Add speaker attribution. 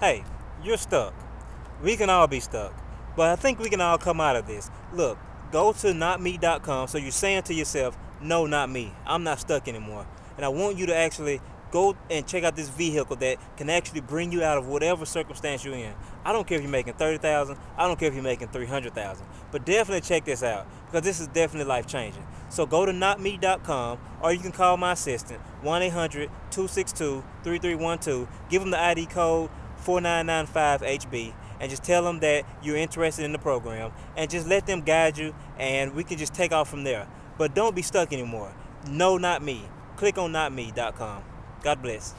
Speaker 1: hey, you're stuck. We can all be stuck. But I think we can all come out of this. Look, go to notme.com so you're saying to yourself, no, not me. I'm not stuck anymore. And I want you to actually go and check out this vehicle that can actually bring you out of whatever circumstance you're in. I don't care if you're making 30,000, I don't care if you're making 300,000, but definitely check this out because this is definitely life changing. So go to notme.com or you can call my assistant 1-800-262-3312. Give them the ID code 4995HB and just tell them that you're interested in the program and just let them guide you and we can just take off from there. But don't be stuck anymore. No, not me. Click on notme.com. God bless.